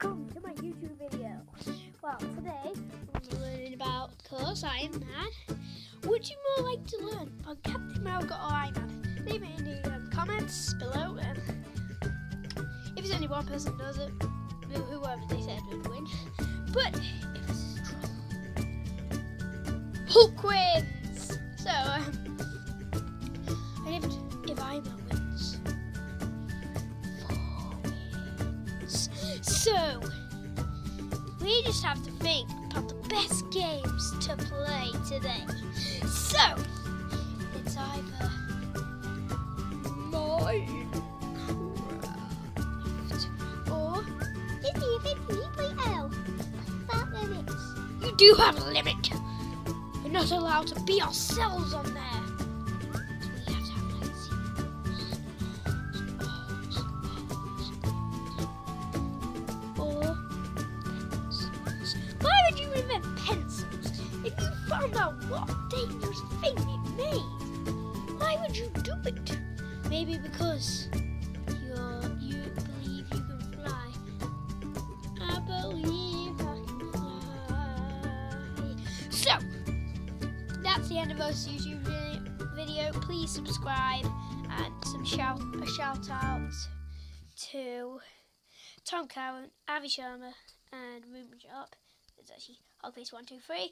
welcome to my YouTube video. Well, today we're learning about Course Iron Man. Would you more like to learn about Captain America or Iron Man? Leave it in the um, comments below. And if there's only one person who does it, who- whoever they said would win. But if it's Hulk wins. So um, and if if Iron Man So we just have to think about the best games to play today. So it's either Minecraft or we play L. Without limits. You do have a limit. We're not allowed to be ourselves on there. about what dangerous thing it made. Why would you do it? Maybe because you're, you believe you can fly. I believe I can fly. So, that's the end of our YouTube video. Please subscribe and some shout, a shout out to Tom Cowan, Avi Sharma, and Ruben Sharp. It's actually Hogface123.